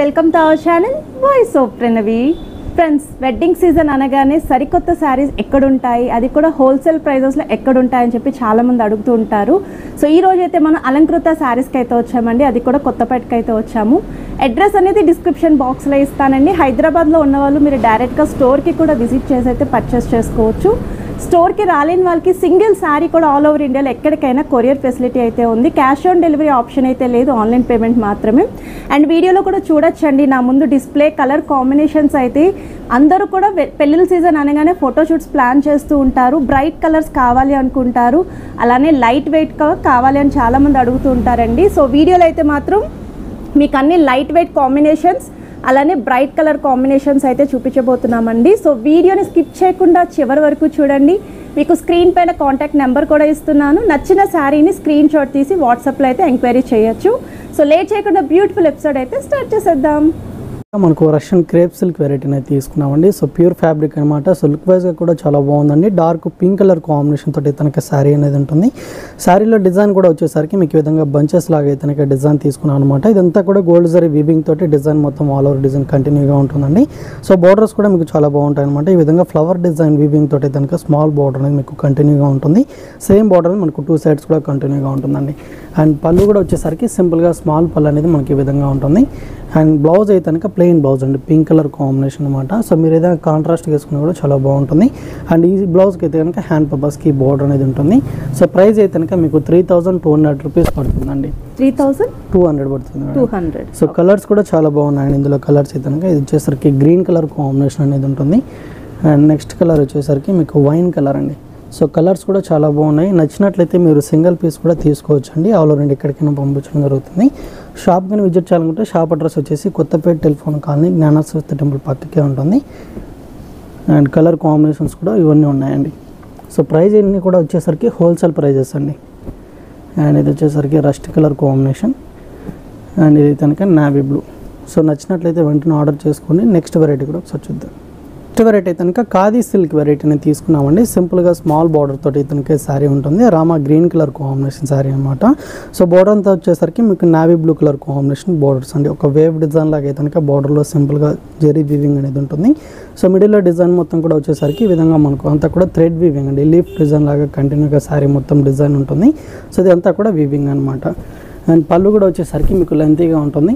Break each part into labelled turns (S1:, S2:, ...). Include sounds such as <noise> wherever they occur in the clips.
S1: Welcome to our channel voice of Pranavi friends wedding season అనగానే సరికొత్త శారీస్ ఎక్కడుంటాయి? అది కూడా హోల్సేల్ ప్రైజెస్లో ఎక్కడుంటాయని చెప్పి చాలామంది అడుగుతూ ఉంటారు. సో ఈ రోజు అయితే మనం అలంకృత శారీస్కి అయితే వచ్చామండి. అది కూడా కొత్తపేటకి అయితే వచ్చాము. అడ్రస్ అనేది డిస్క్రిప్షన్ బాక్స్లో ఇస్తానండి. హైదరాబాద్లో ఉన్న వాళ్ళు మీరు డైరెక్ట్గా స్టోర్కి కూడా విజిట్ చేసి అయితే పర్చేస్ చేసుకోవచ్చు. స్టోర్కి రాలేని వాళ్ళకి సింగిల్ శారీ కూడా ఆల్ ఓవర్ ఇండియాలో ఎక్కడికైనా కొరియర్ ఫెసిలిటీ అయితే ఉంది. క్యాష్ ఆన్ డెలివరీ ఆప్షన్ అయితే లేదు ఆన్లైన్ పేమెంట్ మాత్రమే. అండ్ వీడియోలో కూడా చూడొచ్చండి నా ముందు డిస్ప్లే కలర్ కాంబినేషన్స్ అయితే. అందరూ కూడా వె- పెళ్ళిళ్ళ సీజన్ అనగానే ఫోటోషూట్స్ ప్లాన్ చేస్తూ ఉంటారు. బ్రైట్ కలర్స్ కావాలి అనుకుంటారు. అలానే లైట్ వెయిట్ కావాలి అని చాలామంది అడుగుతూ ఉంటారండి. సో వీడియోలో అయితే మాత్రం మీకు అన్ని లైట్ వెయిట్ కాంబినేషన్స్ అలానే బ్రైట్ కలర్ కాంబినేషన్స్ అయితే చూపించబోతున్నామండి. సో వీడియోని స్కిప్ చేయకుండా చివరి వరకు చూడండి. మీకు స్క్రీన్ పైన కాంటాక్ట్ నెంబర్ కూడా ఇస్తున్నాను. నచ్చిన శారీని స్క్రీన్ షాట్ తీసి వాట్సాప్లో అయితే ఎంక్వైరీ చేయొచ్చు. సో లేట్ చేయకుండా బ్యూటిఫుల్ ఎపిసోడ్ అయితే స్టార్ట్ చేసేద్దాం.
S2: మనకు రష్యన్ క్రేప్ సిల్క్ వెరైటీ అనేది తీసుకున్నామండి. సో ప్యూర్ ఫ్యాబ్రిక్ అనమాట సో లుక్ వైజ్గా కూడా చాలా బాగుందండి. డార్క్ పింక్ కలర్ కాంబినేషన్ తోటి తనకి శారీ అనేది ఉంటుంది. శారీలో డిజైన్ కూడా వచ్చేసరికి మీకు ఈ విధంగా బంచెస్ లాగా అయితే డిజైన్ తీసుకున్నాం అనమాట ఇదంతా కూడా గోల్డ్ జరీ వీవింగ్ తోటి డిజైన్ మొత్తం ఆల్ ఓవర్ డిజైన్ కంటిన్యూగా ఉంటుందండి. సో బోర్డర్స్ కూడా మీకు చాలా బాగుంటాయి అనమాట ఈ విధంగా ఫ్లవర్ డిజైన్ వీవింగ్ తోటి తనక స్మాల్ బార్డర్ అనేది మీకు కంటిన్యూగా ఉంటుంది. సేమ్ బార్డర్ మనకు టూ సైడ్స్ కూడా కంటిన్యూగా ఉంటుందండి. అండ్ పళ్ళు కూడా వచ్చేసరికి సింపుల్గా స్మాల్ పళ్ళు అనేది మనకి ఈ విధంగా ఉంటుంది. అండ్ బ్లౌజ్ అయితే కనుక ప్లెయిన్ బ్లౌజ్ అండి పింక్ కలర్ కాంబినేషన్ అనమాట సో మీరు ఏదైనా కాంట్రాస్ట్ వేసుకున్నా కూడా చాలా బాగుంటుంది. అండ్ ఈ బ్లౌజ్కి అయితే కనుక హ్యాండ్ పర్పస్కి బోర్డర్ అనేది ఉంటుంది. సో ప్రైస్ అయితే కనుక మీకు three thousand two hundred rupees పడుతుందండి.
S1: త్రీ థౌజండ్
S2: టూ హండ్రెడ్ పడుతుంది
S1: టూ. హండ్రెడ్
S2: సో కలర్స్ కూడా చాలా బాగున్నాయండి. ఇందులో కలర్స్ అయితే కనుక ఇది వచ్చేసరికి గ్రీన్ కలర్ కాంబినేషన్ అనేది ఉంటుంది. అండ్ నెక్స్ట్ కలర్ వచ్చేసరికి మీకు వైన్ కలర్ అండి. సో కలర్స్ కూడా చాలా బాగున్నాయి. నచ్చినట్లయితే మీరు సింగిల్ పీస్ కూడా తీసుకోవచ్చు అండి ఆల్ ఓవర్ ఎక్కడికైనా పంపించడం జరుగుతుంది. షాప్ కానీ విజిట్ చేయాలనుకుంటే షాప్ అడ్రస్ వచ్చేసి కొత్తపేట టెలిఫోన్ కాలనీ జ్ఞానస్వస్తి టెంపుల్ పక్కకే ఉంటుంది. అండ్ కలర్ కాంబినేషన్స్ కూడా ఇవన్నీ ఉన్నాయండి. సో ప్రైస్ ఇవన్నీ కూడా వచ్చేసరికి హోల్సేల్ ప్రైజెస్ అండి. అండ్ ఇది వచ్చేసరికి రస్ట్ కలర్ కాంబినేషన్. అండ్ ఇది కనుక నావీ బ్లూ. సో నచ్చినట్లయితే వెంటనే ఆర్డర్ చేసుకొని నెక్స్ట్ వెరైటీ కూడా ఒకసారి చూద్దాం. నెక్స్ట్ వెరైటీ అయితే కనుక ఖాదీ సిల్క్ వెరైటీని తీసుకున్నామండి. సింపుల్గా స్మాల్ బార్డర్ తోటి ఇతనికి శారీ ఉంటుంది. Rama green colour combination sari అనమాట సో బార్డర్ అంతా వచ్చేసరికి మీకు navy blue colour combination borders అండి. ఒక వేవ్ డిజైన్ లాగా అయితే కనుక బార్డర్లో సింపుల్గా జెరీ వీవింగ్ అనేది ఉంటుంది. సో మిడిల్లో డిజైన్ మొత్తం కూడా వచ్చేసరికి ఈ విధంగా మనకు అంతా కూడా థ్రెడ్ వీవింగ్ అండి. లీఫ్ డిజైన్ లాగా కంటిన్యూగా శారీ మొత్తం డిజైన్ ఉంటుంది. సో ఇది అంతా కూడా వీవింగ్ అనమాట అండ్ పళ్ళు కూడా వచ్చేసరికి మీకు లెంతీగా ఉంటుంది.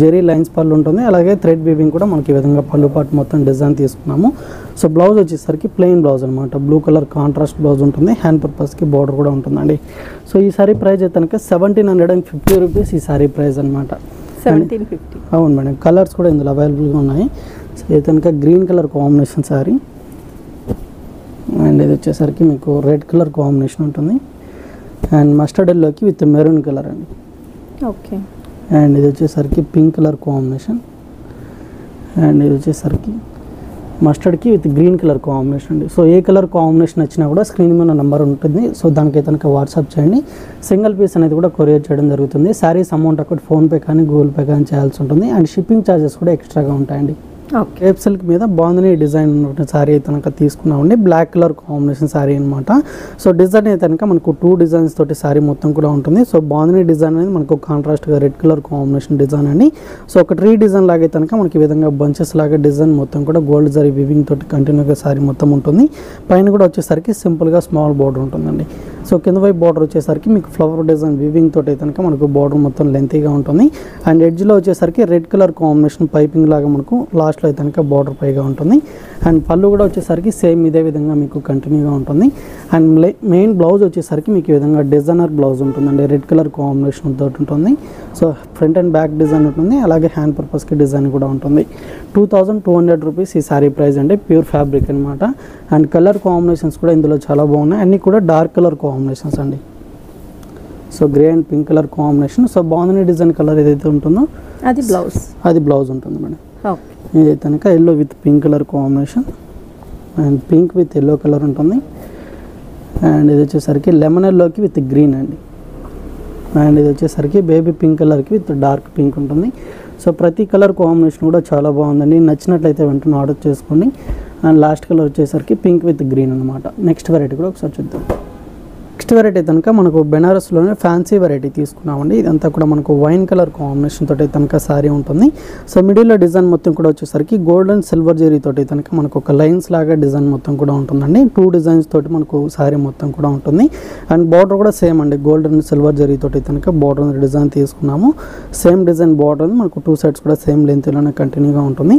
S2: జెరీ లైన్స్ పళ్ళు ఉంటుంది. అలాగే థ్రెడ్ వీవింగ్ కూడా మనకి ఈ విధంగా పళ్ళు పాటు మొత్తం డిజైన్ తీసుకున్నాము. సో బ్లౌజ్ వచ్చేసరికి ప్లెయిన్ బ్లౌజ్ అనమాట బ్లూ కలర్ కాంట్రాస్ట్ బ్లౌజ్ ఉంటుంది. హ్యాండ్ పర్పస్కి బార్డర్ కూడా ఉంటుందండి. సో ఈ సారీ ప్రైస్ అయితే కనుక seventeen hundred and fifty rupees ఈ సారీ ప్రైస్ అనమాట
S1: సెవెంటీన్ ఫిఫ్టీ.
S2: అవును మేడం. కలర్స్ కూడా ఇందులో అవైలబుల్గా ఉన్నాయి. సో ఇది కనుక green colour combination sari and ఇది వచ్చేసరికి మీకు రెడ్ కలర్ కాంబినేషన్ ఉంటుంది. అండ్ మస్టర్డ్ ఎల్లోకి విత్ మెరూన్ కలర్ అండి.
S1: ఓకే.
S2: అండ్ ఇది వచ్చేసరికి పింక్ కలర్ కాంబినేషన్ అండ్ ఇది వచ్చేసరికి మస్టర్డ్కి విత్ గ్రీన్ కలర్ కాంబినేషన్ అండి. సో ఏ కలర్ కాంబినేషన్ వచ్చినా కూడా స్క్రీన్ మీద నెంబర్ ఉంటుంది. సో దానికైతే కనుక వాట్సాప్ చేయండి. సింగిల్ పీస్ అనేది కూడా కొరియర్ చేయడం జరుగుతుంది. శారీస్ అమౌంట్ అక్కడ ఫోన్పే కానీ గూగుల్ పే కానీ చేయాల్సి ఉంటుంది. అండ్ షిప్పింగ్ ఛార్జెస్ కూడా ఎక్స్ట్రాగా ఉంటాయండి. క్రేప్ సిల్క్ మీద బాగుందని డిజైన్ ఉన్న శారీ అయితే కనుక తీసుకున్నామండి. బ్లాక్ కలర్ కాంబినేషన్ శారీ అనమాట సో డిజైన్ అయితే కనుక మనకు టూ డిజైన్స్ తోటి శారీ మొత్తం కూడా ఉంటుంది. సో బాగుందని డిజైన్ అనేది మనకు కాంట్రాస్ట్గా రెడ్ కలర్ కాంబినేషన్ డిజైన్ అండి. సో ఒక ట్రీ డిజైన్ లాగా అయితే కనుక మనకి ఈ విధంగా బంచెస్ లాగా డిజైన్ మొత్తం కూడా గోల్డ్ జరీ వివింగ్ తోటి కంటిన్యూగా శారీ మొత్తం ఉంటుంది. పైన కూడా వచ్చేసరికి సింపుల్గా స్మాల్ బోర్డర్ ఉంటుందండి. సో కింద వైపు బార్డర్ వచ్చేసరికి మీకు ఫ్లవర్ డిజైన్ వివింగ్ తోటి అయితే కనుక మనకు బార్డర్ మొత్తం లెంతీగా ఉంటుంది. అండ్ ఎడ్జ్లో వచ్చేసరికి రెడ్ కలర్ కాంబినేషన్ పైపింగ్ లాగా మనకు లాస్ట్లో అయితే కనుక బార్డర్ పైగా ఉంటుంది. అండ్ పళ్ళు కూడా వచ్చేసరికి సేమ్ ఇదే విధంగా మీకు కంటిన్యూగా ఉంటుంది. అండ్ మెయిన్ బ్లౌజ్ వచ్చేసరికి మీకు ఈ విధంగా డిజైనర్ బ్లౌజ్ ఉంటుందండి. రెడ్ కలర్ కాంబినేషన్ తోటి ఉంటుంది. So front and back design ఉంటుంది. అలాగే హ్యాండ్ పర్పస్కి డిజైన్ కూడా ఉంటుంది. Two thousand two hundred rupees ఈ శారీ ప్రైస్ అండి. ప్యూర్ ఫ్యాబ్రిక్ అనమాట అండ్ కలర్ కాంబినేషన్స్ కూడా ఇందులో చాలా బాగున్నాయి. అన్నీ కూడా డార్క్ కలర్ కాంబినేషన్స్ అండి. So grey and pink colour combination so బాగుంది డిజైన్ కలర్ ఏదైతే ఉంటుందో
S1: అది బ్లౌజ్
S2: అది బ్లౌజ్ ఉంటుంది మేడం. ఇది కనుక yellow with pink colour combination and pink with yellow colour ఉంటుంది. అండ్ ఇది వచ్చేసరికి లెమన్ ఎల్లోకి విత్ గ్రీన్ అండి. అండ్ ఇది వచ్చేసరికి బేబీ పింక్ కలర్కి విత్ డార్క్ పింక్ ఉంటుంది. సో ప్రతి కలర్ కాంబినేషన్ కూడా చాలా బాగుందండి. నచ్చినట్లయితే వెంటనే ఆర్డర్ చేసుకోండి. అండ్ లాస్ట్ కలర్ వచ్చేసరికి పింక్ విత్ గ్రీన్ అనమాట నెక్స్ట్ వెరైటీ కూడా ఒకసారి చూద్దాం. నెక్స్ట్ వెరైటీ కనుక మనకు బెనారస్లోనే ఫ్యాన్సీ వెరైటీ తీసుకున్నామండి. ఇదంతా కూడా మనకు వైన్ కలర్ కాంబినేషన్ తోటి కనుక శారీ ఉంటుంది. సో మిడిల్లో డిజైన్ మొత్తం కూడా వచ్చేసరికి గోల్డ్ అండ్ సిల్వర్ జెరీ తోటి కనుక మనకు ఒక లైన్స్ లాగా డిజైన్ మొత్తం కూడా ఉంటుందండి. టూ డిజైన్స్ తోటి మనకు శారీ మొత్తం కూడా ఉంటుంది. అండ్ బార్డర్ కూడా సేమ్ అండి. గోల్డ్ అండ్ సిల్వర్ జెరీ తోటి కనుక బార్డర్ డిజైన్ తీసుకున్నాము. సేమ్ డిజైన్ బార్డర్ మనకు టూ సైడ్స్ కూడా సేమ్ లెంత్లోనే కంటిన్యూగా ఉంటుంది.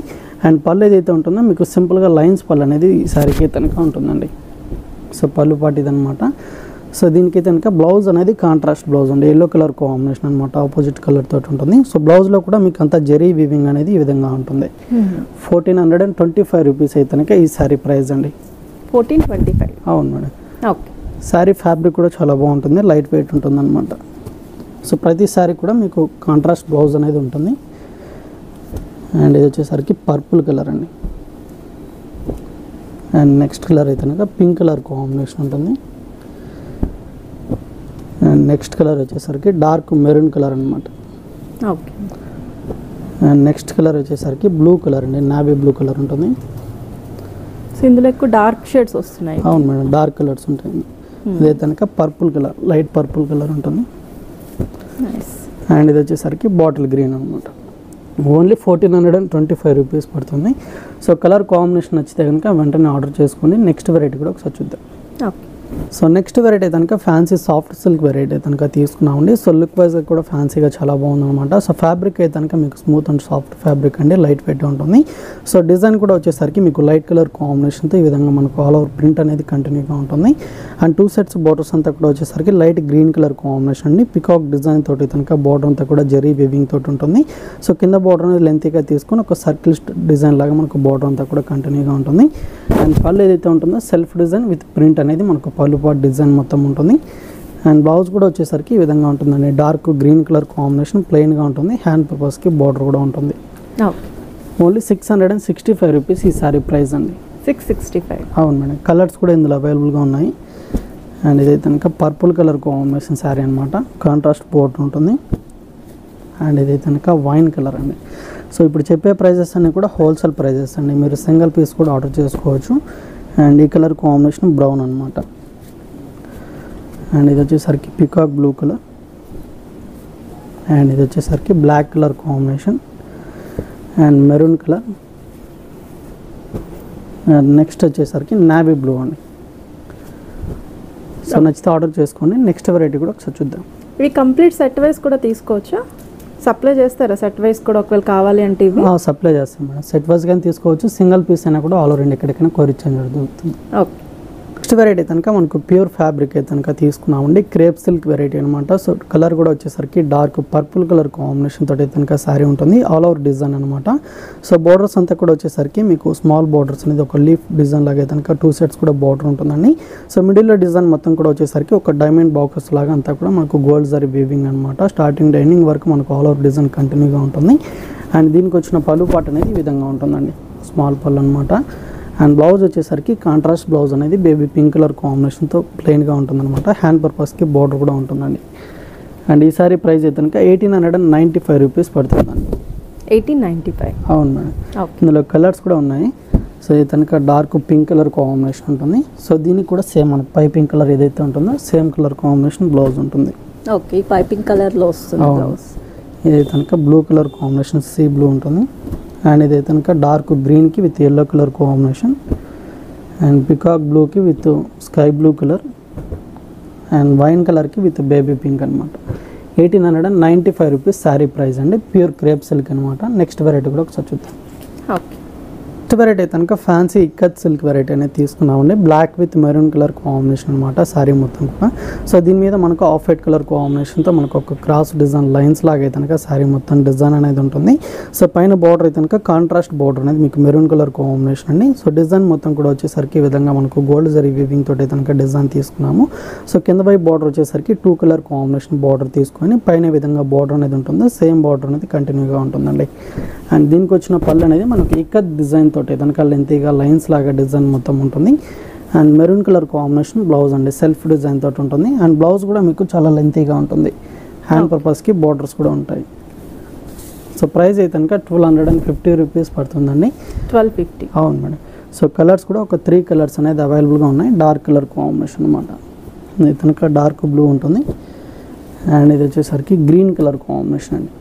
S2: అండ్ పళ్ళు ఏదైతే ఉంటుందో మీకు సింపుల్గా లైన్స్ పళ్ళు అనేది ఈ శారీకి కనుక ఉంటుందండి. సో పళ్ళు పాటిదనమాట సో దీనికి కనుక బ్లౌజ్ అనేది కాంట్రాస్ట్ బ్లౌజ్ అండి. ఎల్లో కలర్ కాంబినేషన్ అనమాట ఆపోజిట్ కలర్ తోటి ఉంటుంది. సో బ్లౌజ్లో కూడా మీకు అంతా జెరీ వీవింగ్ అనేది ఈ విధంగా ఉంటుంది. Fourteen hundred and twenty five rupees అయితే కనుక ఈ శారీ ప్రైస్ అండి.
S1: ఫోర్టీన్ ట్వంటీ ఫైవ్
S2: అవును మేడం.
S1: ఓకే.
S2: శారీ ఫ్యాబ్రిక్ కూడా చాలా బాగుంటుంది లైట్ వెయిట్ ఉంటుంది అనమాట సో ప్రతి శారీ కూడా మీకు కాంట్రాస్ట్ బ్లౌజ్ అనేది ఉంటుంది. అండ్ ఇది వచ్చేసరికి పర్పుల్ కలర్ అండి. అండ్ నెక్స్ట్ కలర్ అయితే కనుక పింక్ కలర్ కాంబినేషన్ ఉంటుంది. అండ్ నెక్స్ట్ కలర్ వచ్చేసరికి డార్క్ మెరూన్ కలర్ అనమాట
S1: ఓకే.
S2: అండ్ నెక్స్ట్ కలర్ వచ్చేసరికి బ్లూ కలర్ అండి నావీ బ్లూ కలర్ ఉంటుంది.
S1: సో ఇందులో ఎక్కువ డార్క్ షేడ్స్ వస్తున్నాయి.
S2: అవును మేడం డార్క్ కలర్స్ ఉంటాయి. ఇదే కనుక purple colour light purple colour ఉంటుంది. అండ్ ఇది వచ్చేసరికి బాటిల్ గ్రీన్ అనమాట only fourteen hundred and twenty five rupees పడుతుంది. సో కలర్ కాంబినేషన్ నచ్చితే కనుక వెంటనే ఆర్డర్ చేసుకోండి నెక్స్ట్ వెరైటీ కూడా ఒకసారి చూద్దాం.
S1: ఓకే.
S2: సో నెక్స్ట్ వెరైటీ కనుక ఫ్యాన్సీ సాఫ్ట్ సిల్క్ వెరైటీ కనుక తీసుకున్నామండి. సో లుక్ వైజ్ కూడా ఫ్యాన్సీగా చాలా బాగుందనమాట సో ఫ్యాబ్రిక్ అయితే కనుక మీకు స్మూత్ అండ్ సాఫ్ట్ ఫ్యాబ్రిక్ అండి లైట్ వెయిట్ ఉంటుంది. సో డిజైన్ కూడా వచ్చేసరికి మీకు లైట్ కలర్ కాంబినేషన్తో ఈ విధంగా మనకు ఆల్ ఓవర్ ప్రింట్ అనేది కంటిన్యూగా ఉంటుంది. అండ్ టూ సెట్స్ బోర్డర్స్ అంతా కూడా వచ్చేసరికి లైట్ గ్రీన్ కలర్ కాంబినేషన్ అండి. పికాక్ డిజైన్ తోటి కనుక బోర్డర్ అంతా కూడా జరీ వివింగ్ తోటి ఉంటుంది. సో కింద బోర్డర్ అనేది లెంతీగా తీసుకొని ఒక సర్కిల్ డిజైన్ లాగా మనకు బోర్డర్ అంతా కూడా కంటిన్యూగా ఉంటుంది. అండ్ పళ్ళు ఏదైతే ఉంటుందో సెల్ఫ్ డిజైన్ విత్ ప్రింట్ అనేది మనకు పళ్ళు పాటు డిజైన్ మొత్తం ఉంటుంది. అండ్ బ్లౌజ్ కూడా వచ్చేసరికి ఈ విధంగా ఉంటుందండి. డార్క్ గ్రీన్ కలర్ కాంబినేషన్ ప్లెయిన్గా ఉంటుంది. హ్యాండ్ పర్పస్కి బార్డర్ కూడా ఉంటుంది. Only six hundred and sixty five rupees ఈ సారీ ప్రైస్ అండి.
S1: సిక్స్ సిక్స్టీ ఫైవ్
S2: అవును మేడం. కలర్స్ కూడా ఇందులో అవైలబుల్గా ఉన్నాయి. అండ్ ఇదైతే కనుక పర్పుల్ కలర్ కాంబినేషన్ శారీ అనమాట కాంట్రాస్ట్ బోర్డర్ ఉంటుంది. అండ్ ఇదైతే కనుక వైన్ కలర్ అండి. సో ఇప్పుడు చెప్పే ప్రైజెస్ అన్నీ కూడా హోల్సేల్ ప్రైజెస్ అండి. మీరు సింగిల్ పీస్ కూడా ఆర్డర్ చేసుకోవచ్చు. అండ్ ఈ కలర్ కాంబినేషన్ బ్రౌన్ అనమాట అండ్ ఇది వచ్చేసరికి పికాక్ బ్లూ కలర్ అండ్ ఇది వచ్చేసరికి black colour combination and maroon colour and next వచ్చేసరికి నావీ బ్లూ అండి. సో నచ్చితే ఆర్డర్ చేసుకోండి. నెక్స్ట్ వెరైటీ కూడా ఒకసారి చూద్దాం.
S1: ఇవి కంప్లీట్ సెట్ వైస్ కూడా తీసుకోవచ్చా? సప్లై చేస్తారా? సెట్ వైస్ కూడా ఒకవేళ కావాలి అంటే ఇవి?
S2: సప్లై చేస్తాం మేడం. సెట్ వైజ్ కానీ తీసుకోవచ్చు. సింగిల్ పీస్ అయినా కూడా ఆల్ ఓవర్ ఇండియా ఎక్కడికైనా కొరియర్ చేంజ్ దొరుకుతుంది
S1: ఓకే.
S2: నెక్స్ట్ వెరైటీ కనుక మనకు ప్యూర్ ఫ్యాబ్రిక్ అయితే కనుక తీసుకున్నామండి. క్రేప్ సిల్క్ వెరైటీ అనమాట సో కలర్ కూడా వచ్చేసరికి డార్క్ పర్పుల్ కలర్ కాంబినేషన్ తోటి అయితే కనుక శారీ ఉంటుంది. ఆల్ ఓవర్ డిజైన్ అనమాట సో బోర్డర్స్ అంతా కూడా వచ్చేసరికి మీకు స్మాల్ బోర్డర్స్ అనేది ఒక లీఫ్ డిజైన్ లాగా అయితే కనుక టూ సెట్స్ కూడా బోర్డర్ ఉంటుందండి. సో మిడిల్లో డిజైన్ మొత్తం కూడా వచ్చేసరికి ఒక డైమండ్ బాక్సెస్ లాగా అంతా కూడా మనకు గోల్డ్ జరీ వీవింగ్ అనమాట స్టార్టింగ్ డైనింగ్ వరకు మనకు ఆల్ ఓవర్ డిజైన్ కంటిన్యూగా ఉంటుంది. అండ్ దీనికి వచ్చిన పళ్ళు పాట అనేది ఈ విధంగా ఉంటుందండి. స్మాల్ పళ్ళు అనమాట అండ్ బ్లౌజ్ వచ్చేసరికి కాంట్రాస్ట్ బ్లౌజ్ అనేది బేబీ పింక్ కలర్ కాంబినేషన్తో ప్లెయిన్గా ఉంటుందన్నమాట. హ్యాండ్ పర్పస్కి బార్డర్ కూడా ఉంటుందండి. అండ్ ఈ సారీ ప్రైస్ అయితే కనుక eighteen hundred and. Ninety five rupees పడుతుందండి
S1: ఎయిటీన్ నైంటీ ఫైవ్
S2: అవును మేడం. ఇందులో కలర్స్ కూడా ఉన్నాయి. సో ఇది కనుక డార్క్ పింక్ కలర్ కాంబినేషన్ ఉంటుంది. సో దీనికి కూడా సేమ్ మనకు పైపింగ్ కలర్ ఏదైతే ఉంటుందో సేమ్ కలర్ కాంబినేషన్ బ్లౌజ్ ఉంటుంది.
S1: ఓకే పైపింగ్ కలర్లో వస్తుంది. బ్లౌజ్.
S2: ఇది కనుక blue colour combination sea blue ఉంటుంది. అండ్ ఇది కనుక డార్క్ గ్రీన్కి with yellow colour combination and peacock బ్లూకి with sky blue colour and wine కలర్కి విత్ బేబీ పింక్ అనమాట eighteen hundred and ninety five rupees sari price అండి. ప్యూర్ క్రేప్ సిల్క్ అనమాట next variety కూడా ఒకసారి చూద్దాం.
S1: ఓకే
S2: నెక్స్ట్ వెరైటీ కనుక fancy ikat silk variety అనేది తీసుకున్నామండి. Black with maroon colour combination అనమాట సారీ మొత్తం కూడా. సో దీని మీద మనకు ఆఫ్ వైట్ కలర్ కాంబినేషన్తో మనకు ఒక క్రాస్ డిజైన్ లైన్స్ లాగా అయితే కనుక శారీ మొత్తం డిజైన్ అనేది ఉంటుంది. సో పైన బార్డర్ అయితే కనుక కాంట్రాస్ట్ బార్డర్ అనేది మీకు మెరూన్ కలర్ కాంబినేషన్ అండి. సో డిజైన్ మొత్తం కూడా వచ్చేసరికి ఈ విధంగా మనకు గోల్డ్ జరీ వివింగ్ తోటి కనుక డిజైన్ తీసుకున్నాము. సో కింద వైపు బార్డర్ వచ్చేసరికి టూ కలర్ కాంబినేషన్ బార్డర్ తీసుకొని పైన విధంగా బార్డర్ అనేది ఉంటుంది. సేమ్ బార్డర్ అనేది కంటిన్యూగా ఉంటుందండి. అండ్ దీనికి వచ్చిన పళ్ళు అనేది మనకి ఇక్కత్ డిజైన్ తోటి వెనకాల లెంతీగా లైన్స్ లాగా డిజైన్ మొత్తం ఉంటుంది. And maroon colour combination blouse అండి. సెల్ఫ్ డిజైన్ తోటి ఉంటుంది. అండ్ బ్లౌజ్ కూడా మీకు చాలా లెంతీగా ఉంటుంది. హ్యాండ్ పర్పస్కి బార్డర్స్ కూడా ఉంటాయి. సో ప్రైస్ అయితే కనుక twelve hundred and fifty rupees పడుతుందండి.
S1: ట్వెల్వ్ ఫిఫ్టీ
S2: అవును మేడం. సో కలర్స్ కూడా ఒక త్రీ కలర్స్ అనేది అవైలబుల్గా ఉన్నాయి. డార్క్ కలర్ కాంబినేషన్ అనమాట ఇది కనుక డార్క్ బ్లూ ఉంటుంది. అండ్ ఇది వచ్చేసరికి గ్రీన్ కలర్ కాంబినేషన్ అండి.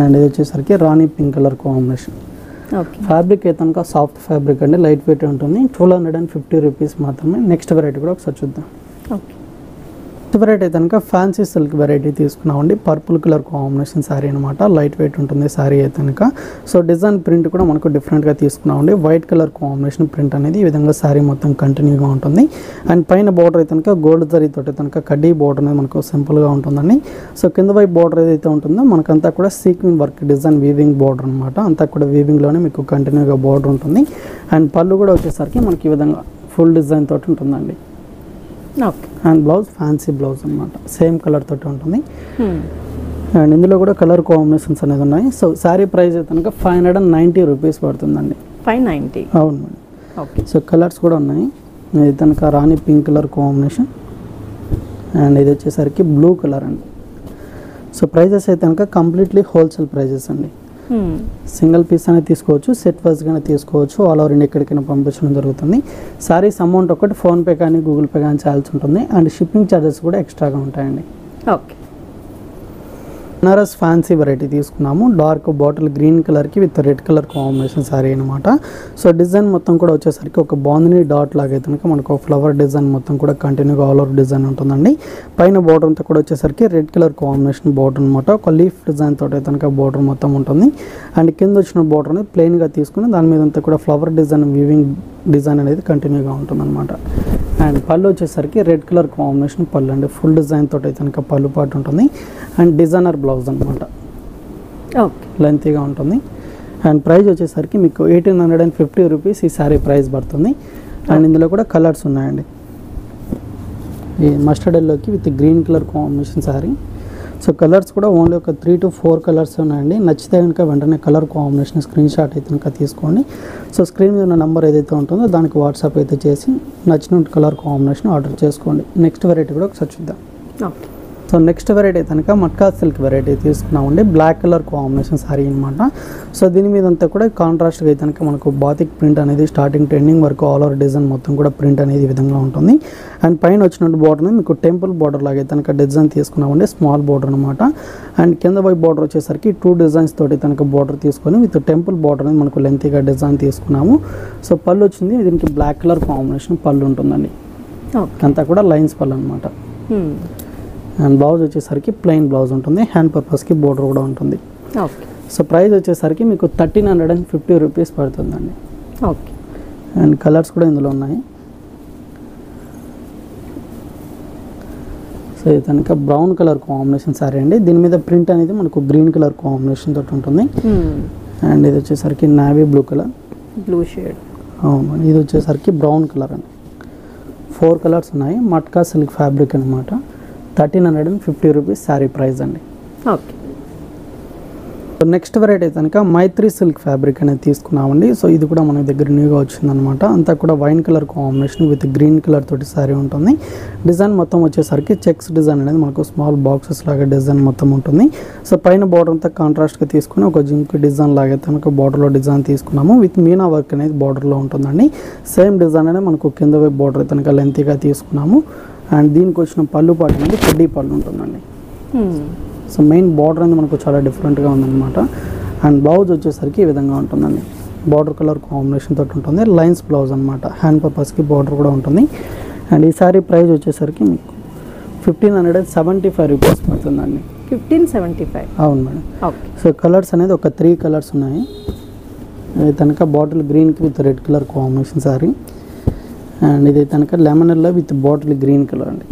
S2: అండ్ ఇది వచ్చేసరికి rani pink colour combination fabric అయితే కనుక సాఫ్ట్ ఫ్యాబ్రిక్ అండి లైట్ వెయిట్ ఉంటుంది. Twelve hundred and fifty rupees మాత్రమే. నెక్స్ట్ వెరైటీ కూడా ఒకసారి చూద్దాం.
S1: ఓకే.
S2: ఫిఫ్త్ వెరైటీ అయితే కనుక ఫ్యాన్సీ సిల్క్ వెరైటీ తీసుకున్నామండి. పర్పుల్ కలర్ కాంబినేషన్ శారీ అనమాట లైట్ వెయిట్ ఉంటుంది శారీ అయితే కనుక. సో డిజైన్ ప్రింట్ కూడా మనకు డిఫరెంట్గా తీసుకున్నామండి. వైట్ కలర్ కాంబినేషన్ ప్రింట్ అనేది ఈ విధంగా శారీ మొత్తం కంటిన్యూగా ఉంటుంది. అండ్ పైన బార్డర్ అయితే కనుక గోల్డ్ జరీ తోటి కనుక కడ్డీ బార్డర్ అనేది మనకు సింపుల్గా ఉంటుందండి. సో కింద వైపు బార్డర్ ఏదైతే ఉంటుందో మనకంతా కూడా sequin work design weaving border అనమాట అంతా కూడా వీవింగ్లోనే మీకు కంటిన్యూగా బార్డర్ ఉంటుంది. అండ్ పళ్ళు కూడా వచ్చేసరికి మనకి ఈ విధంగా ఫుల్ డిజైన్ తోటి ఉంటుందండి.
S1: Okay
S2: and blouse fancy blouse అనమాట సేమ్ కలర్ తోటి ఉంటుంది. అండ్ ఇందులో కూడా కలర్ కాంబినేషన్స్ అనేది ఉన్నాయి. సో శారీ ప్రైస్ అయితే కనుక five hundred and ninety rupees పడుతుందండి.
S1: Five ninety?
S2: అవును మేడం.
S1: ఓకే
S2: సో కలర్స్ కూడా ఉన్నాయి. ఇది కనుక rani pink colour combination. And ఇది వచ్చేసరికి బ్లూ కలర్ అండి. సో ప్రైజెస్ అయితే కనుక కంప్లీట్లీ హోల్సేల్ ప్రైజెస్ అండి. సింగిల్ పీస్ అనేది తీసుకోవచ్చు సెట్ వైజ్గానే తీసుకోవచ్చు ఆల్ ఓవర్ ఇండియా ఎక్కడికైనా పంపించడం జరుగుతుంది. సారీస్ అమౌంట్ ఒకటి ఫోన్పే కానీ గూగుల్ పే కానీ చేయాల్సి ఉంటుంది. అండ్ షిప్పింగ్ ఛార్జెస్ కూడా ఎక్స్ట్రాగా ఉంటాయండి.
S1: ఓకే
S2: బనారస్ ఫ్యాన్సీ వెరైటీ తీసుకున్నాము. డార్క్ బాటిల్ గ్రీన్ కలర్కి with red colour combination sari అనమాట సో డిజైన్ మొత్తం కూడా వచ్చేసరికి ఒక బాందిని డాట్ లాగా అయితే కనుక మనకు ఫ్లవర్ డిజైన్ మొత్తం కూడా కంటిన్యూగా ఆల్ ఓవర్ డిజైన్ ఉంటుందండి. పైన బార్డర్ అంతా కూడా వచ్చేసరికి రెడ్ కలర్ కాంబినేషన్ బార్డర్ అనమాట ఒక లీఫ్ డిజైన్ తోటి కనుక బార్డర్ మొత్తం ఉంటుంది. అండ్ కింద వచ్చిన బార్డర్ ప్లెయిన్గా తీసుకుని దాని మీద అంతా కూడా ఫ్లవర్ డిజైన్ వీవింగ్ డిజైన్ అనేది కంటిన్యూగా ఉంటుందన్నమాట. అండ్ పళ్ళు వచ్చేసరికి రెడ్ కలర్ కాంబినేషన్ పళ్ళు అండి. ఫుల్ డిజైన్ తోటి కనుక పళ్ళు పాటు ఉంటుంది. అండ్ డిజైనర్ బ్లౌజ్ అనమాట
S1: ఓకే.
S2: లెంతీగా ఉంటుంది. అండ్ ప్రైస్ వచ్చేసరికి మీకు eighteen hundred and fifty rupees ఈ శారీ ప్రైస్ పడుతుంది. అండ్ ఇందులో కూడా కలర్స్ ఉన్నాయండి. ఈ మస్టర్డ్ ఎల్లోకి with green colour combination sari. So colours కూడా ఓన్లీ ఒక త్రీ టు ఫోర్ కలర్స్ ఉన్నాయండి. నచ్చితే కనుక వెంటనే కలర్ కాంబినేషన్ స్క్రీన్ షాట్ అయితే కనుక తీసుకోండి. సో స్క్రీన్ మీద ఉన్న నెంబర్ ఏదైతే ఉంటుందో దానికి వాట్సాప్ అయితే చేసి నచ్చిన కలర్ కాంబినేషన్ ఆర్డర్ చేసుకోండి. నెక్స్ట్ వెరైటీ కూడా ఒకసారి చూద్దాం.
S1: ఓకే.
S2: సో నెక్స్ట్ వెరైటీ కనుక మట్కా సిల్క్ వెరైటీ తీసుకున్నామండి. బ్లాక్ కలర్ కాంబినేషన్ సారీ అనమాట సో దీని మీద అంతా కూడా కాంట్రాస్ట్గా అయితే కనుక మనకు బాతిక్ ప్రింట్ అనేది స్టార్టింగ్ ట్రెండింగ్ వరకు ఆల్ ఓవర్ డిజైన్ మొత్తం కూడా ప్రింట్ అనేది ఈ విధంగా ఉంటుంది. అండ్ పైన వచ్చినట్టు బార్డర్ మీకు టెంపుల్ బార్డర్ లాగా కనుక డిజైన్ తీసుకున్నామండి. స్మాల్ బార్డర్ అనమాట అండ్ కింద వైపు బార్డర్ వచ్చేసరికి టూ డిజైన్స్ తోటి కనుక బార్డర్ తీసుకొని విత్ టెంపుల్ బార్డర్ అనేది మనకు లెంతీగా డిజైన్ తీసుకున్నాము. సో పళ్ళు వచ్చింది దీనికి బ్లాక్ కలర్ కాంబినేషన్ పళ్ళు ఉంటుందండి. అంతా కూడా లైన్స్ పళ్ళు అనమాట అండ్ బ్లౌజ్ వచ్చేసరికి ప్లెయిన్ బ్లౌజ్ ఉంటుంది. హ్యాండ్ పర్పస్కి బోర్డర్ కూడా ఉంటుంది.
S1: ఓకే
S2: సో ప్రైస్ వచ్చేసరికి మీకు thirteen hundred and fifty rupees పడుతుందండి.
S1: ఓకే
S2: అండ్ కలర్స్ కూడా ఇందులో ఉన్నాయి. సో ఇది కనుక బ్రౌన్ కలర్ కాంబినేషన్ సారీ అండి. దీని మీద ప్రింట్ అనేది మనకు గ్రీన్ కలర్ కాంబినేషన్ తోటి ఉంటుంది. అండ్ ఇది వచ్చేసరికి navy blue colour
S1: blue shade
S2: అవును ఇది వచ్చేసరికి బ్రౌన్ కలర్ అండి. ఫోర్ కలర్స్ ఉన్నాయి. మట్కా సిల్క్ ఫ్యాబ్రిక్ అనమాట thirteen hundred and fifty rupees sari price అండి.
S1: ఓకే.
S2: సో నెక్స్ట్ వెరైటీ కనుక మైత్రి సిల్క్ ఫ్యాబ్రిక్ అనేది తీసుకున్నామండి. సో ఇది కూడా మన దగ్గర న్యూగా వచ్చిందనమాట అంతా కూడా wine colour combination with green colour తోటి శారీ ఉంటుంది. డిజైన్ మొత్తం వచ్చేసరికి చెక్స్ డిజైన్ అనేది మనకు స్మాల్ బాక్సెస్ లాగా డిజైన్ మొత్తం ఉంటుంది. సో పైన బార్డర్ అంతా కాంట్రాస్ట్గా తీసుకుని ఒక జింక్ డిజైన్ లాగా కనుక బార్డర్లో డిజైన్ తీసుకున్నాము. విత్ మీనా వర్క్ అనేది బార్డర్లో ఉంటుందండి. సేమ్ డిజైన్ అనేది మనకు కింద వైపు బార్డర్ కనుక లెంతీగా తీసుకున్నాము. అండ్ దీనికి వచ్చిన పళ్ళు పాటు అనేది కడ్డీ పళ్ళు ఉంటుందండి. సో మెయిన్ బార్డర్ అనేది మనకు చాలా డిఫరెంట్గా ఉందన్నమాట. అండ్ బ్లౌజ్ వచ్చేసరికి ఈ విధంగా ఉంటుందండి. బార్డర్ కలర్ కాంబినేషన్ తోటి ఉంటుంది. లైన్స్ బ్లౌజ్ అనమాట హ్యాండ్ పర్పస్కి బార్డర్ కూడా ఉంటుంది. అండ్ ఈ సారీ ప్రైస్ వచ్చేసరికి మీకు fifteen hundred and seventy five rupees పడుతుందండి.
S1: Fifteen seventy five?
S2: అవును మేడం.
S1: ఓకే.
S2: సో కలర్స్ అనేది ఒక త్రీ కలర్స్ ఉన్నాయి. తనక బాటిల్ గ్రీన్కి with red colour combination sari. And ఇది తనక lemon yellow with bottle green colour అండి.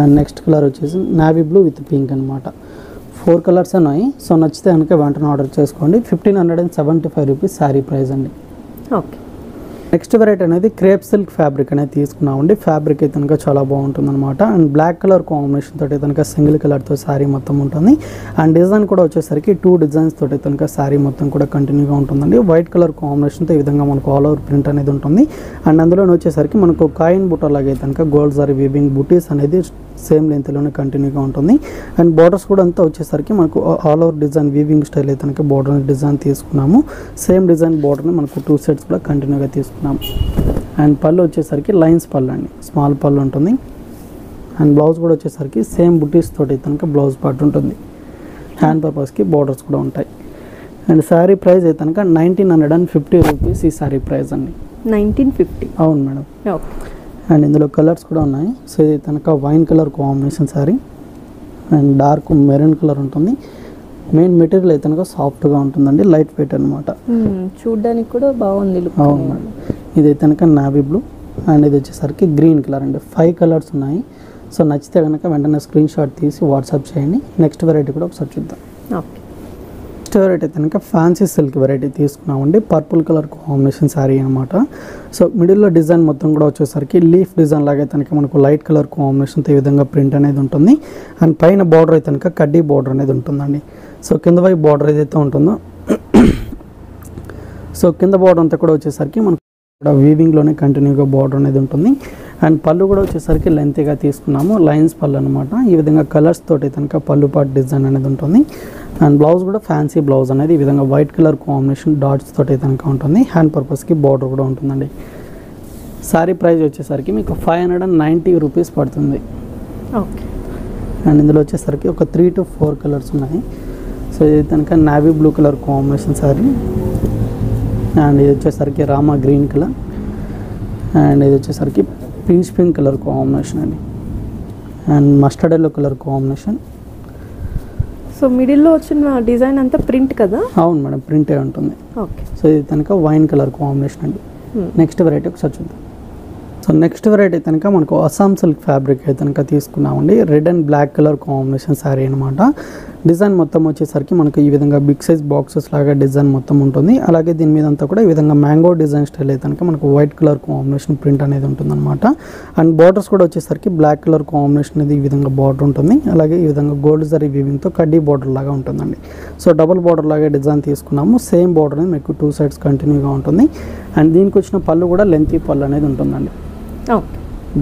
S2: అండ్ నెక్స్ట్ కలర్ వచ్చేసి నావీ బ్లూ విత్ పింక్ అనమాట ఫోర్ కలర్స్ ఉన్నాయి. సో నచ్చితే కనుక వెంటనే ఆర్డర్ చేసుకోండి. Fifteen hundred and seventy five rupees sari price అండి.
S1: ఓకే
S2: నెక్స్ట్ వెరైటీ అనేది క్రేప్ సిల్క్ ఫ్యాబ్రిక్ అనేది తీసుకున్నామండి. ఫ్యాబ్రిక్ అయితే కనుక చాలా బాగుంటుంది అనమాట అండ్ బ్లాక్ కలర్ కాంబినేషన్ తోటి కనుక సింగిల్ కలర్తో శారీ మొత్తం ఉంటుంది. అండ్ డిజైన్ కూడా వచ్చేసరికి టూ డిజైన్స్ తోటి కనుక శారీ మొత్తం కూడా కంటిన్యూగా ఉంటుందండి. వైట్ కలర్ కాంబినేషన్తో ఈ విధంగా మనకు ఆల్ ఓవర్ ప్రింట్ అనేది ఉంటుంది. అండ్ అందులో వచ్చేసరికి మనకు కాయిన్ బుట్ట లాగే కనుక గోల్డ్ సారీ వీవింగ్ బుటీస్ అనేది సేమ్ లెంత్లోనే కంటిన్యూగా ఉంటుంది. అండ్ బార్డర్స్ కూడా అంతా వచ్చేసరికి మనకు all over design weaving style అయితే కనుక బార్డర్ డిజైన్ తీసుకున్నాము. సేమ్ డిజైన్ బార్డర్ని మనకు టూ సెట్స్ కూడా కంటిన్యూగా తీసుకున్నాము. అండ్ పళ్ళు వచ్చేసరికి లైన్స్ పళ్ళు అండి. స్మాల్ పళ్ళు ఉంటుంది. అండ్ బ్లౌజ్ కూడా వచ్చేసరికి సేమ్ బుటీస్ తోటి కనుక బ్లౌజ్ పార్ట్ ఉంటుంది. హ్యాండ్ పర్పస్కి బార్డర్స్ కూడా ఉంటాయి. అండ్ శారీ ప్రైస్ అయితే కనుక nineteen hundred and fifty rupees ఈ శారీ ప్రైస్ అండి.
S1: నైన్టీన్ ఫిఫ్టీ
S2: అవును మేడం.
S1: ఓకే
S2: అండ్ ఇందులో కలర్స్ కూడా ఉన్నాయి. సో ఇది కనుక wine colour combination sari and dark maroon colour ఉంటుంది. మెయిన్ మెటీరియల్ అయితే కనుక సాఫ్ట్గా ఉంటుందండి లైట్ వెయిట్ అనమాట
S1: చూడ్డానికి కూడా బాగుంది
S2: మేడం. ఇది అయితే కనుక నావీ బ్లూ అండ్ ఇది వచ్చేసరికి గ్రీన్ కలర్ అండి. ఫైవ్ కలర్స్ ఉన్నాయి. సో నచ్చితే కనుక వెంటనే స్క్రీన్ షాట్ తీసి వాట్సాప్ చేయండి. నెక్స్ట్ వెరైటీ కూడా ఒకసారి చూద్దాం.
S1: ఓకే.
S2: నెక్స్ట్ వెరైటీ అయితే కనుక ఫ్యాన్సీ సిల్క్ వెరైటీ తీసుకున్నామండి. పర్పుల్ కలర్ కాంబినేషన్ శారీ అనమాట సో మిడిల్లో డిజైన్ మొత్తం కూడా వచ్చేసరికి లీఫ్ డిజైన్ లాగా అయితే కనుక మనకు లైట్ కలర్ కాంబినేషన్తో ఈ విధంగా ప్రింట్ అనేది ఉంటుంది. అండ్ పైన బార్డర్ అయితే కనుక కడ్డీ బార్డర్ అనేది ఉంటుందండి. సో కింద వైపు బార్డర్ ఏదైతే ఉంటుందో <coughs> సో కింద బార్డర్ అంతా కూడా వచ్చేసరికి మనకు ఇక్కడ వీవింగ్లోనే కంటిన్యూగా బార్డర్ అనేది ఉంటుంది. అండ్ పళ్ళు కూడా వచ్చేసరికి లెంతీగా తీసుకున్నాము. లైన్స్ పళ్ళు అనమాట ఈ విధంగా కలర్స్ తోటి కనుక పళ్ళు పాట్ డిజైన్ అనేది ఉంటుంది. అండ్ బ్లౌజ్ కూడా ఫ్యాన్సీ బ్లౌజ్ అనేది ఈ విధంగా వైట్ కలర్ కాంబినేషన్ డాట్స్ తోటి కనుక ఉంటుంది. హ్యాండ్ పర్పస్కి బార్డర్ కూడా ఉంటుందండి. సారీ ప్రైస్ వచ్చేసరికి మీకు five hundred and ninety rupees పడుతుంది.
S1: ఓకే
S2: అండ్ ఇందులో వచ్చేసరికి ఒక త్రీ టు ఫోర్ కలర్స్ ఉన్నాయి. సో ఇది కనుక navy blue colour combination sari and ఇది వచ్చేసరికి రామా గ్రీన్ కలర్ అండ్ ఇది వచ్చేసరికి పీచ్ పింక్ కలర్ కాంబినేషన్ అండి. And mustard yellow colour combination.
S1: So మిడిల్లో వచ్చిన డిజైన్ అంతా ప్రింట్ కదా?
S2: అవును మేడం ప్రింటే ఉంటుంది.
S1: ఓకే.
S2: సో ఇది కనుక వైన్ కలర్ కాంబినేషన్ అండి. నెక్స్ట్ వెరైటీ ఒకసారి చూద్దాం. సో నెక్స్ట్ వెరైటీ కనుక మనకు అస్సాం సిల్క్ ఫ్యాబ్రిక్ అయితే కనుక తీసుకున్నామండి. Red and black colour combination sari అనమాట డిజైన్ మొత్తం వచ్చేసరికి మనకు ఈ విధంగా బిగ్ సైజ్ బాక్సెస్ లాగా డిజైన్ మొత్తం ఉంటుంది. అలాగే దీని మీద అంతా కూడా ఈ విధంగా మ్యాంగో డిజైన్ స్టైల్ అయితే కనుక మనకు వైట్ కలర్ కాంబినేషన్ ప్రింట్ అనేది ఉంటుందన్నమాట. అండ్ బార్డర్స్ కూడా వచ్చేసరికి బ్లాక్ కలర్ కాంబినేషన్ అనేది ఈ విధంగా బార్డర్ ఉంటుంది. అలాగే ఈ విధంగా గోల్డ్ జరీ వీవింగ్తో కడ్డీ బార్డర్ లాగా ఉంటుందండి. సో డబుల్ బార్డర్ లాగా డిజైన్ తీసుకున్నాము. సేమ్ బార్డర్ అనేది మీకు టూ సైడ్స్ కంటిన్యూగా ఉంటుంది. అండ్ దీనికి వచ్చిన పళ్ళు కూడా లెంతీ పళ్ళు అనేది ఉంటుందండి.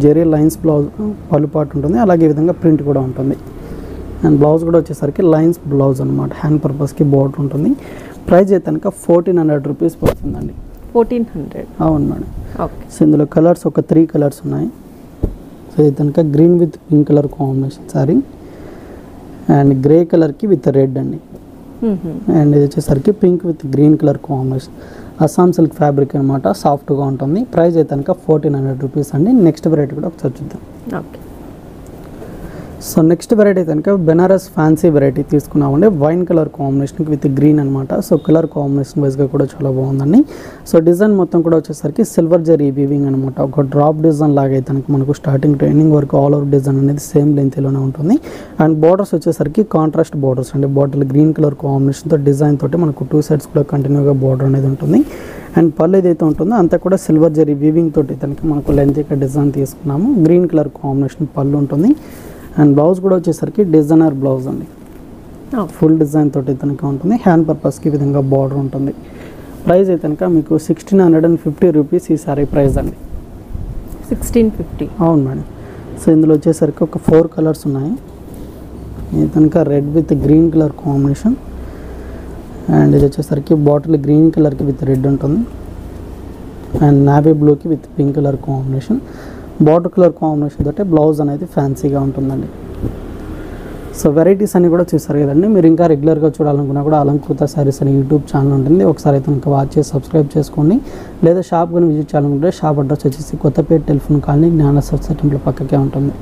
S2: జెరీ లైన్స్ బ్లౌజ్ పళ్ళు పాటు ఉంటుంది. అలాగే ఈ విధంగా ప్రింట్ కూడా ఉంటుంది. అండ్ బ్లౌజ్ కూడా వచ్చేసరికి లైన్స్ బ్లౌజ్ అనమాట హ్యాండ్ పర్పస్కి బార్డర్ ఉంటుంది. ప్రైస్ అయితే కనుక ఫోర్టీన్ హండ్రెడ్ రూపీస్ పడుతుందండి.
S1: ఫోర్టీన్ హండ్రెడ్
S2: అవును మేడం.
S1: ఓకే
S2: సో ఇందులో కలర్స్ ఒక త్రీ కలర్స్ ఉన్నాయి. సో ఇది కనుక green with pink colour combination sari and grey కలర్కి విత్ రెడ్ అండి. అండ్ ఇది వచ్చేసరికి pink with green colour combination Assam silk fabric అనమాట సాఫ్ట్గా ఉంటుంది. ప్రైస్ అయితే కనుక ఫోర్టీన్ హండ్రెడ్ రూపీస్ అండి. నెక్స్ట్ వెరైటీ కూడా ఒకసారి చూద్దాం.
S1: ఓకే
S2: సో నెక్స్ట్ వెరైటీ కనుక బెనారస్ ఫ్యాన్సీ వెరైటీ తీసుకున్నామండి. Wine colour combination with green అనమాట సో కలర్ కాంబినేషన్ వైజ్గా కూడా చాలా బాగుందండి. సో డిజైన్ మొత్తం కూడా వచ్చేసరికి సిల్వర్ జరీ వీవింగ్ అనమాట ఒక డ్రాప్ డిజైన్ లాగా అయితే కనుక మనకు స్టార్టింగ్ ట్రైనింగ్ వరకు ఆల్ ఓవర్ డిజైన్ అనేది సేమ్ లెంత్లోనే ఉంటుంది. అండ్ బార్డర్స్ వచ్చేసరికి కాంట్రాస్ట్ బార్డర్స్ అండి. బాటిల్ గ్రీన్ కలర్ కాంబినేషన్తో డిజైన్ తోటి మనకు టూ సైడ్స్ కూడా కంటిన్యూగా బార్డర్ అనేది ఉంటుంది. అండ్ పళ్ళు ఏదైతే ఉంటుందో అంతా కూడా సిల్వర్ జరీ వీవింగ్ తోటి కనుక మనకు లెంత్ డిజైన్ తీసుకున్నాము. గ్రీన్ కలర్ కాంబినేషన్ పళ్ళు ఉంటుంది. అండ్ బ్లౌజ్ కూడా వచ్చేసరికి డిజైనర్ బ్లౌజ్ అండి. ఫుల్ డిజైన్ తోటి కనుక ఉంటుంది. హ్యాండ్ పర్పస్కి విధంగా బార్డర్ ఉంటుంది. ప్రైస్ అయితే కనుక మీకు sixteen hundred and fifty rupees ఈ సారీ ప్రైస్ అండి.
S1: సిక్స్టీన్ ఫిఫ్టీ
S2: అవును మేడం. సో ఇందులో వచ్చేసరికి ఒక ఫోర్ కలర్స్ ఉన్నాయి. ఇది కనుక red with green colour combination. And ఇది వచ్చేసరికి బాటిల్ గ్రీన్ కలర్కి విత్ రెడ్ ఉంటుంది. అండ్ నావీ బ్లూకి with pink colour combination. Border colour combination తోటి బ్లౌజ్ అనేది ఫ్యాన్సీగా ఉంటుందండి. సో వెరైటీస్ అన్నీ కూడా చూసారు కదండి. మీరు ఇంకా రెగ్యులర్గా చూడాలనుకున్నా కూడా అలంకృత శారీస్ అని యూట్యూబ్ ఛానల్ ఉంటుంది. ఒకసారి అయితే కనుక వాచ్ చేసి సబ్స్క్రైబ్ చేసుకోండి. లేదా షాప్ కానీ విజిట్ చేయాలనుకుంటే షాప్ అడ్రస్ వచ్చేసి కొత్తపేట టెలిఫోన్ కాలనీ జ్ఞాన సరస్వతి పక్కకే ఉంటుంది.